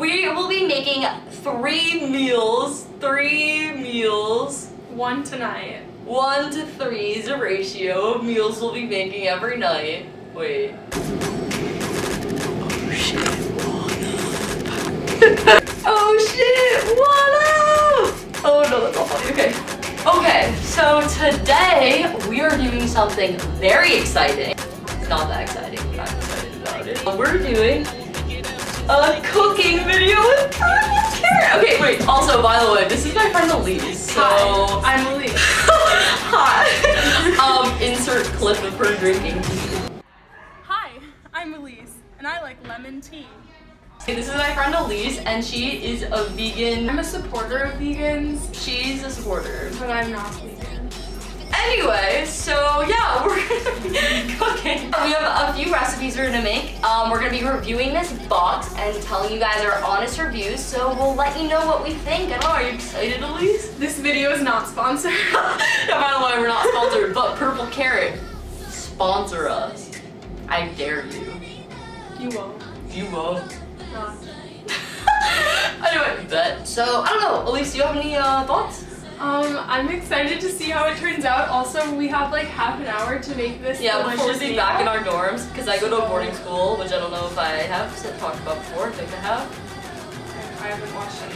we will be making three meals, three meals. One tonight. One to three is a ratio of meals we'll be making every night. Wait. Oh shit, oh shit, up? Oh no, that's all funny. Okay. Okay, so today we are doing something very exciting. It's not that exciting, but I'm excited about it. We're doing a cooking video with Carrot. Okay, wait, also, by the way, this is my friend Elise, so... Hi, I'm Elise. Hi. um, insert clip of her drinking tea. Hi, I'm Elise, and I like lemon tea. Okay, this is my friend Elise, and she is a vegan. I'm a supporter of vegans, She's a supporter. but I'm not vegan. Anyway, so yeah, we're gonna be cooking. We have a few recipes we're gonna make. Um, we're gonna be reviewing this box and telling you guys our honest reviews. So we'll let you know what we think. I don't know, are you excited, Elise? This video is not sponsored. yeah, by the way, we're not sponsored, but Purple Carrot, sponsor us. I dare you. you won't. You won't. Not. anyway, bet. So, I don't know. Elise, do you have any uh, thoughts? Um, I'm excited to see how it turns out. Also, we have like half an hour to make this Yeah, we delicious be back in our dorms, because I go to a boarding school, which I don't know if I have said- talked about before. I think I have. I haven't watched any.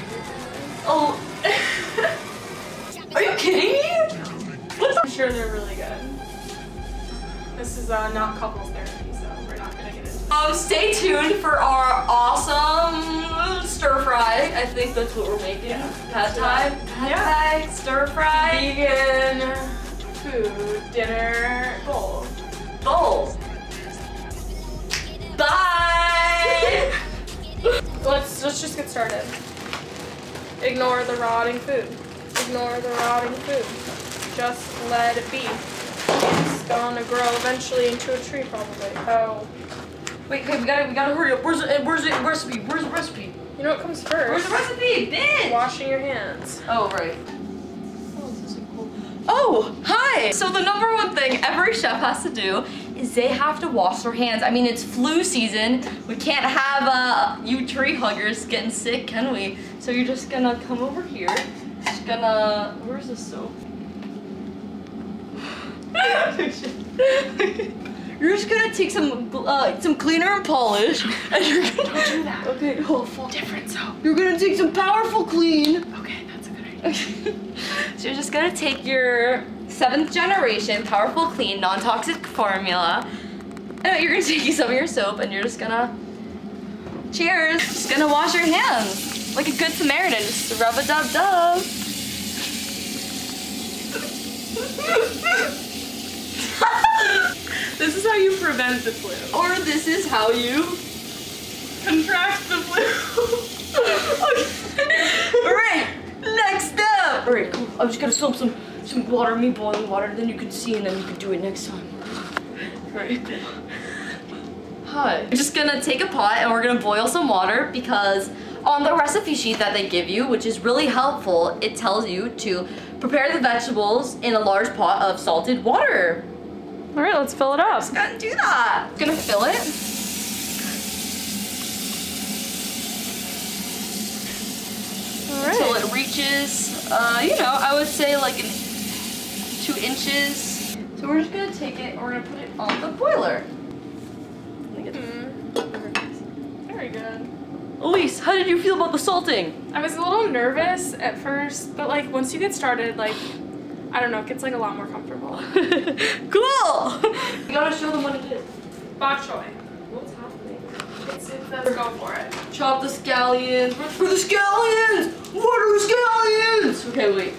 Oh. Are you kidding me? I'm sure they're really good. This is uh, not couples therapy, so we're not gonna get into? Um, stay tuned for our awesome stir fry. I think that's what we're making. Pad thai. Pad thai, stir fry. vegan food dinner bowl. Bowls. Bye. Let's let's just get started. Ignore the rotting food. Ignore the rotting food. Just let it be. It's gonna grow eventually into a tree probably. Oh. Wait, okay, we gotta, we gotta hurry up. Where's the, where's the recipe? Where's the recipe? You know what comes first? Where's the recipe? Bitch! Washing your hands. Oh, right. Oh, this so cool. Oh, hi! So the number one thing every chef has to do is they have to wash their hands. I mean, it's flu season. We can't have uh, you tree huggers getting sick, can we? So you're just gonna come over here. Just gonna, where's the soap? you're just gonna take some uh, some cleaner and polish, and you're gonna Don't do that. Okay, oh fuck. Different soap. You're gonna take some powerful clean. Okay, that's a good idea. Okay. so you're just gonna take your seventh generation powerful clean non-toxic formula and you're gonna take some of your soap and you're just gonna cheers just gonna wash your hands like a good samaritan just rub a dub dub This is how you prevent the flu. or this is how you Contract the flu. all right next up all right cool i'm just gonna up some some water me boiling water then you can see and then you can do it next time all right Hi. We're just gonna take a pot and we're gonna boil some water because on the recipe sheet that they give you, which is really helpful, it tells you to prepare the vegetables in a large pot of salted water. All right, let's fill it up. Just gonna do that. Gonna fill it. All Until it reaches, uh, you know, I would say like an two inches. So we're just gonna take it and we're gonna put it on the boiler. Let me get- Mm. Very good. Elise, how did you feel about the salting? I was a little nervous at first, but like once you get started, like I don't know, it gets like a lot more comfortable. Cool! You gotta show them what it is. Bok choy. What's happening? It's, it's, let's go for it. Chop the scallions. For the scallions? What are scallions? Okay, wait.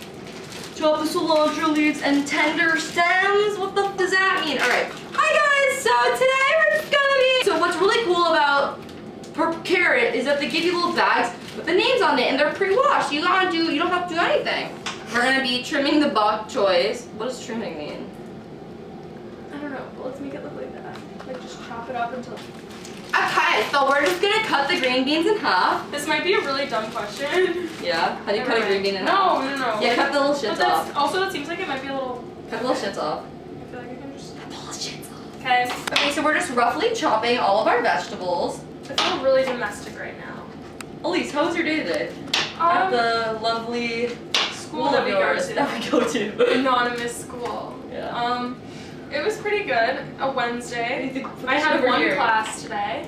Chop the cilantro leaves and tender stems. What the f does that mean? All right. Hi guys. So today we're gonna be. So what's really cool about Purple Carrot is that they give you little bags with the names on it and they're pre-washed. You gotta do. You don't have to do anything. We're gonna be trimming the bok choys. What does trimming mean? I don't know, but let's make it look like that. Like just chop it up until. Okay, so we're just gonna cut the green beans in half. This might be a really dumb question. Yeah. How do you cut a green bean in mind. half? No, no, no. Yeah, Like- cut the little shits off. Also, it seems like it might be a little. Cut the little shits off. I feel like I can just. Cut the little shits off. Okay. Okay, so we're just roughly chopping all of our vegetables. I feel really domestic right now. Elise, how was your day today? At Um, the lovely school that of we go yours to. that we go to. anonymous school. Yeah. Um, it was pretty good. A Wednesday. I had one here? class today.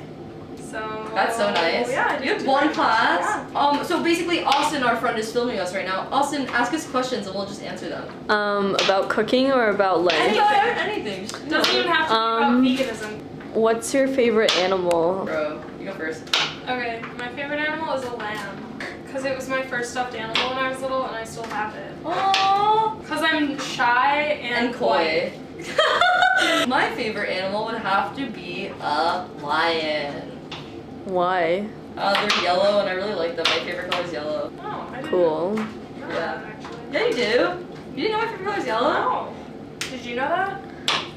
So That's so nice. Yeah, I you have one that. class. Um, so basically, Austin, our friend, is filming us right now. Austin, ask us questions and we'll just answer them. Um, about cooking or about life? Anything. Anything. Doesn't even have to Um, be about veganism. What's your favorite animal? Bro, you go first. Okay, my favorite animal is a lamb. Because it was my first stuffed animal when I was little and I still have it. Aww. Because I'm shy and, And coy. My favorite animal would have to be a lion. Why? Uh, they're yellow and I really like them. My favorite color is yellow. Oh, I didn't Cool. know Yeah. that. Yeah, you do. You didn't know my favorite color is yellow? Oh. Did you know that?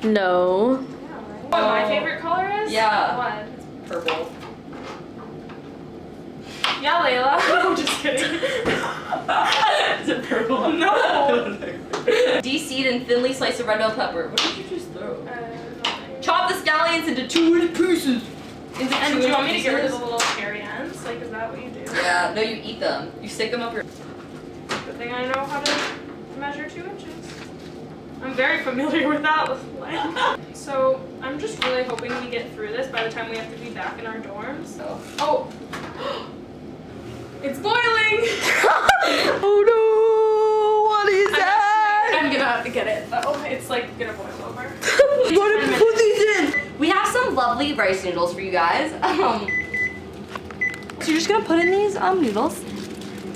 No. Yeah, right. What my Oh. favorite color is? Yeah. What? Purple. Yeah, Leila. I'm just kidding. is it purple? No. De-seed and thinly slice a red bell pepper. What did you just throw? Uh, Chop the scallions into two inch pieces. Into and two do you want me to get rid of the little hairy ends? Like, is that what you do? Yeah, no, you eat them. You stick them up your. Good thing I know how to measure two inches. I'm very familiar with that with length. So I'm just really hoping we get through this by the time we have to be back in our dorms. Oh. Oh, it's boiling. oh no! What is I'm, that? actually- I'm gonna have to get it though. It's like gonna boil over. What did we put these in? We have some lovely rice noodles for you guys. Um, so you're just gonna put in these um noodles,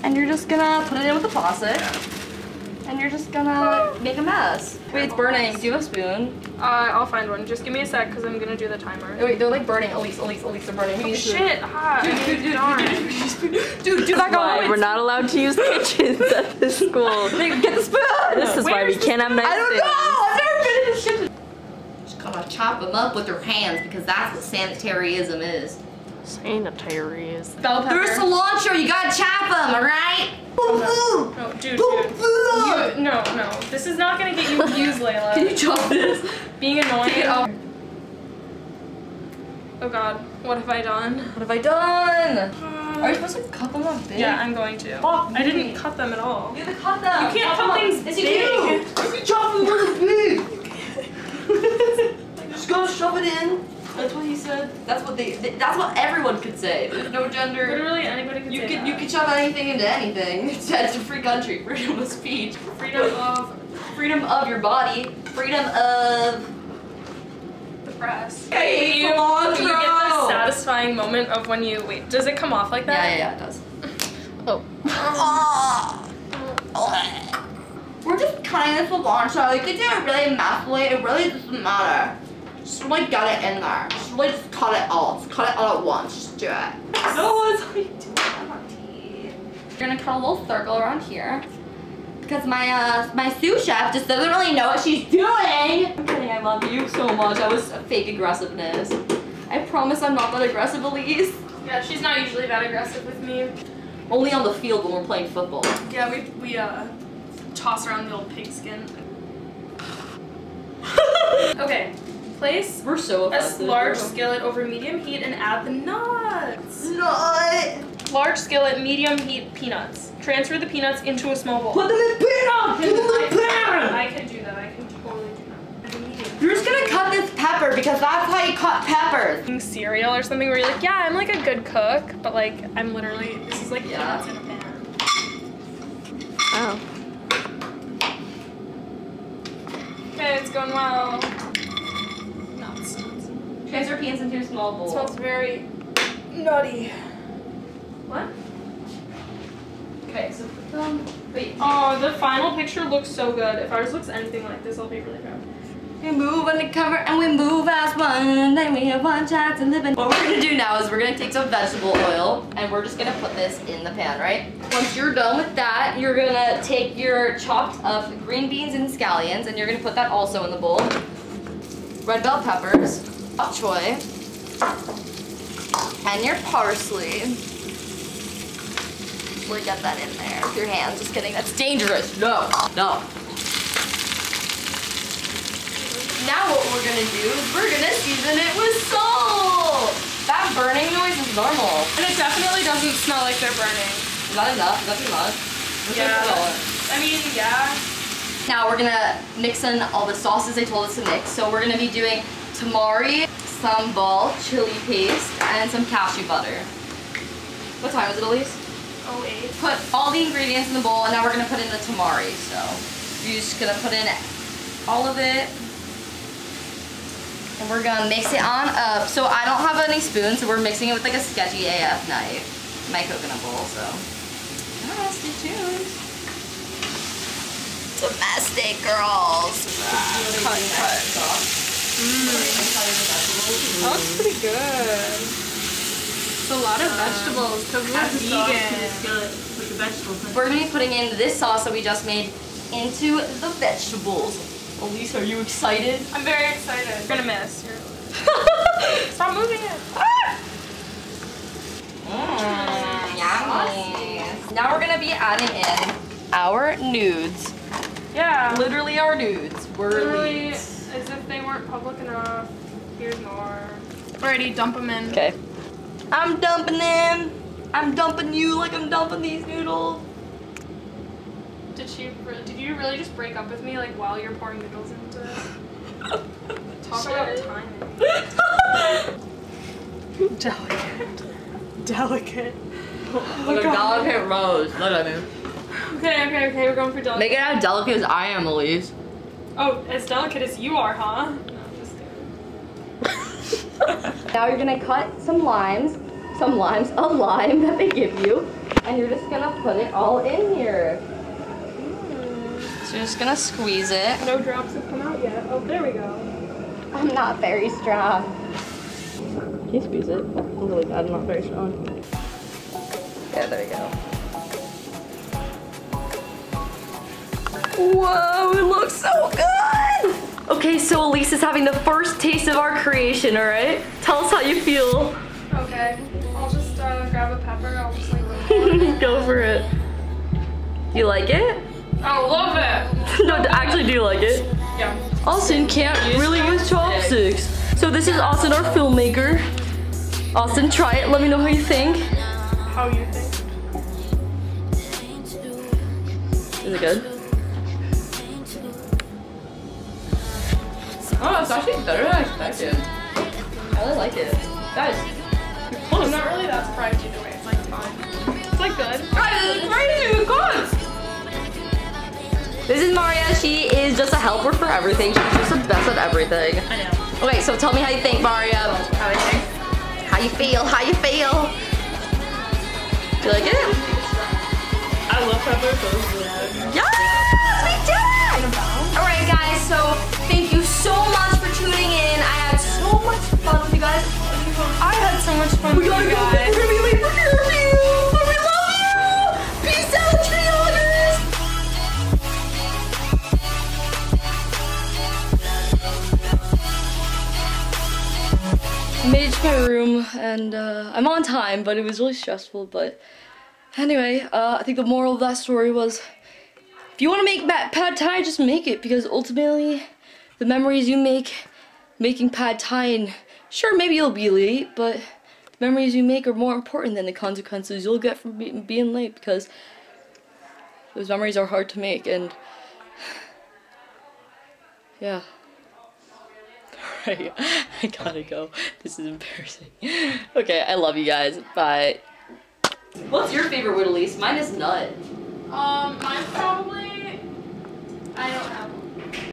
and you're just gonna put it in with the faucet, and you're just gonna make a mess. Wait, it's burning. Do you have a spoon? Uh, I'll find one. Just give me a sec because I'm gonna do the timer. Oh, wait, they're like burning. Elise, Elise, Elise, they're burning. Oh, need a spoon. shit! Hi. Dude, dude, dude, Darn. dude, dude, dude, dude, dude, back Why we're not allowed to use kitchens at this school. Hey, get the spoon. This is why we can't have nice I don't know. I've never been in this kitchen. Just gotta chop them up with your hands because that's what sanitariism is. Sanitaries. Bell pepper. There's cilantro. You gotta chop them, all right? No, dude, dude. You, no, no. This is not gonna get you views, Leila. Can you chop this? Being annoying. Off. Oh god, what have I done? What have I done? Uh, Are you supposed to cut them up big? Yeah, I'm going to. Fuck I didn't me. cut them at all. You have to cut them. You can't Chop cut them things Yes, big. you do. You chop them really big. Just go shove it in. That's what he said. That's what they. th- That's what everyone could say. There's no gender. Literally anybody can You say could that. you could shove anything into anything. It's, a free country. Freedom of speech. freedom of Freedom of your body. Freedom of. the press. Hey, you, you get the satisfying moment of when you wait. Does it come off like that? yeah, yeah, it does. Oh. Ah. We're just cutting this cilantro. You can do it really messily. It really doesn't matter. Just like get it in there. Just like just cut it all. Just cut it all at once. Just do it. No, it's how you do it. We're gonna cut a little circle around here. Because my uh my sous chef just doesn't really know what she's doing. I'm kidding, I love you so much. That was fake aggressiveness. I promise I'm not that aggressive, Elise. Yeah, she's not usually that aggressive with me. Only on the field when we're playing football. Yeah, we we uh toss around the old pigskin. okay, place We're so a offensive. large skillet over medium heat and add the nuts. Nut. Large skillet, medium heat peanuts. Transfer the peanuts into a small bowl. Put them in peanuts. Put them in I, peanuts. I can do that. I can totally do that. Medium. You're just gonna cut this pepper because that's how you cut peppers. Eating cereal or something where you're like, yeah, I'm like a good cook, but like I'm literally this is like Yeah. peanuts in a pan. Oh. Okay, it's going well. Nuts. nuts. Transfer peanuts into a small It bowl. smells very nutty. What? Okay, so put them. Wait. Oh, the final picture looks so good. If ours looks anything like this, I'll be really proud. We move undercover and we move as one. Then we have one chance to live in. What we're gonna do now is we're gonna take some vegetable oil and we're just gonna put this in the pan, right? Once you're done with that, you're gonna take your chopped up green beans and scallions and you're gonna put that also in the bowl. Red bell peppers, bok choy, and your parsley. Really get that in there with your hands. Just kidding. That's dangerous. No, no. Now what we're gonna do is we're gonna season it with salt. That That burning noise is normal. And it definitely doesn't smell like they're burning. Is that enough? Is that too much? Yeah. I mean, yeah. Now we're gonna mix in all the sauces they told us to mix. So we're gonna be doing tamari, sambal, chili paste, and some cashew butter. What time is it, Elise? Oh wait. Put all the ingredients in the bowl, and now we're gonna put in the tamari. So you're just gonna put in all of it. And we're gonna mix it on up. So I don't have any spoons, so we're mixing it with like a sketchy AF knife. My coconut bowl, so. Ah, stay tuned. Domestic girls. Cut, cut. That looks pretty good. It's a lot of vegetables because we're vegan. We're gonna be putting in this sauce that we just made into the vegetables. Elise, are you excited? I'm very excited. You're gonna miss. Stop moving it. Mmm, yummy. Now we're gonna be adding in our nudes. Yeah. Literally our nudes. We're Literally, leads. As if they weren't public enough. Here's more. Alrighty, dump them in. Okay. I'm dumping them. I'm dumping you like I'm dumping these noodles. Did she? Did you really just break up with me like while you're pouring noodles into this? Talk about timing. Delicate. Delicate. Like a delicate rose. Look at me. Okay, okay, okay. We're going for delicate. Make it as delicate as I am, Elise. Oh, as delicate as you are, huh? No, I'm just kidding. Now you're gonna cut some limes, some limes, a lime that they give you, and you're just gonna put it all in here. So you're just gonna squeeze it. No drops have come out yet. Oh, there we go. I'm not very strong. Can you squeeze it? I'm really bad, I'm not very strong. Yeah, there we go. Whoa, it looks so good! Okay, so Elise is having the first taste of our creation, alright? Tell us how you feel. Okay, I'll just uh, grab a pepper. I'll just like. Go for it. You like it? I love it. no, actually do you like it? Yeah. Austin can't really use chopsticks. So this is Austin, our filmmaker. Austin, try it. Let me know how you think. How you think? Is it good? Oh, it's actually better than I expected. I really like it. Guys, I'm not really that surprised either way. It's like fine. It's like good. guys, it's crazy. Good. This is Maria. She is just a helper for everything. She's just the best at everything. I know. Okay, so tell me how you think, Maria. How I think? How you feel? How you feel? Do you like it? I love pepper. So it's really good. Yes, we did! it! All right, guys. So thank you so much for tuning in. I had so much fun with you guys. I had so much fun We with you go. guys. We're gonna be late for curfew, but we love you. Peace out, tree huggers. I made it to my room and uh, I'm on time, but it was really stressful. But anyway, uh, I think the moral of that story was if you want to make ma- pad thai, just make it because ultimately the memories you make making pad thai and sure maybe you'll be late but the memories you make are more important than the consequences you'll get from be being late because those memories are hard to make and yeah Alright, I gotta go. This is embarrassing. Okay, I love you guys. Bye. What's your favorite Whittle Mine is nut. Um, mine's probably... I don't have